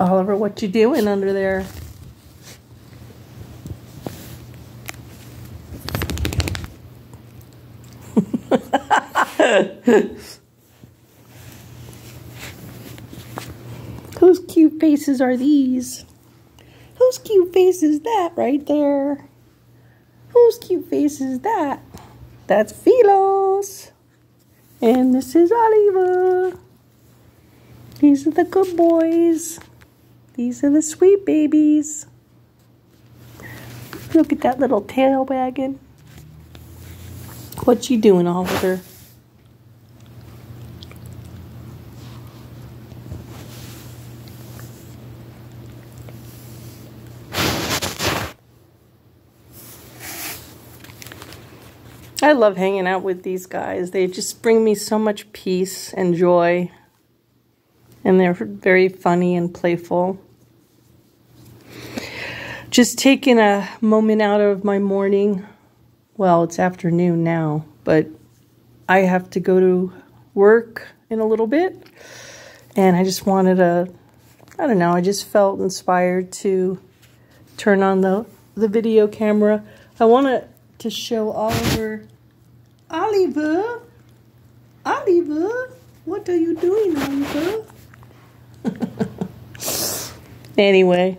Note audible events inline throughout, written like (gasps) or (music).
Oliver, what you doing under there? (laughs) Whose cute faces are these? Whose cute face is that right there? Whose cute face is that? That's Philos. And this is Oliver. These are the good boys. These are the sweet babies. Look at that little tail wagging. What you doing, Oliver? I love hanging out with these guys. They just bring me so much peace and joy. And they're very funny and playful. Just taking a moment out of my morning. Well, it's afternoon now, but I have to go to work in a little bit. And I just wanted to, I don't know, I just felt inspired to turn on the, the video camera. I want to to show Oliver. Oliver, Oliver, what are you doing, Oliver? (laughs) anyway,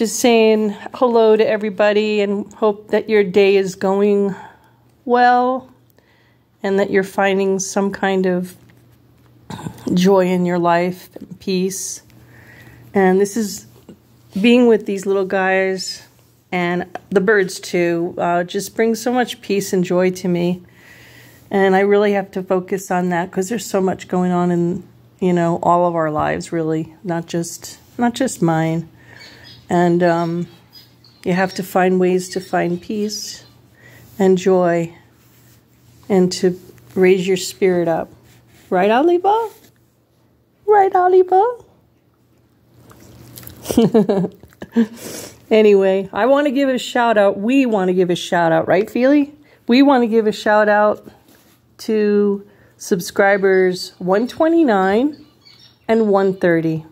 just saying hello to everybody and hope that your day is going well and that you're finding some kind of joy in your life and peace. And this is being with these little guys and the birds too uh, just brings so much peace and joy to me and i really have to focus on that because there's so much going on in you know all of our lives really not just not just mine and um, you have to find ways to find peace and joy and to raise your spirit up right oliver right oliver (laughs) Anyway, I want to give a shout out. We want to give a shout out, right, Feely? We want to give a shout out to subscribers 129 and 130.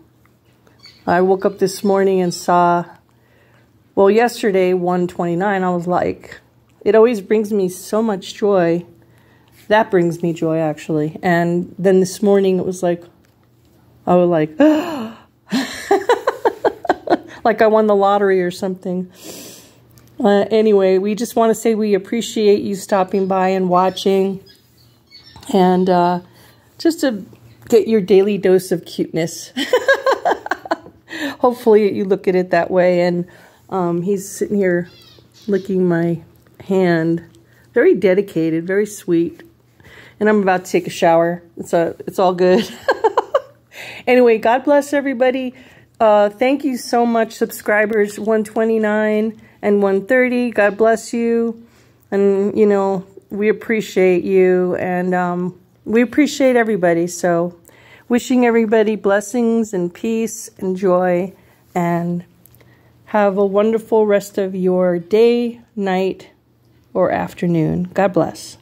I woke up this morning and saw, well, yesterday, 129. I was like, it always brings me so much joy. That brings me joy, actually. And then this morning, it was like, I was like, (gasps) like I won the lottery or something. Uh, anyway, we just want to say we appreciate you stopping by and watching. And uh, just to get your daily dose of cuteness. (laughs) Hopefully you look at it that way. And um, he's sitting here licking my hand. Very dedicated, very sweet. And I'm about to take a shower. It's, a, it's all good. (laughs) anyway, God bless everybody. Uh, thank you so much, subscribers 129 and 130. God bless you. And, you know, we appreciate you and um, we appreciate everybody. So, wishing everybody blessings and peace and joy and have a wonderful rest of your day, night, or afternoon. God bless.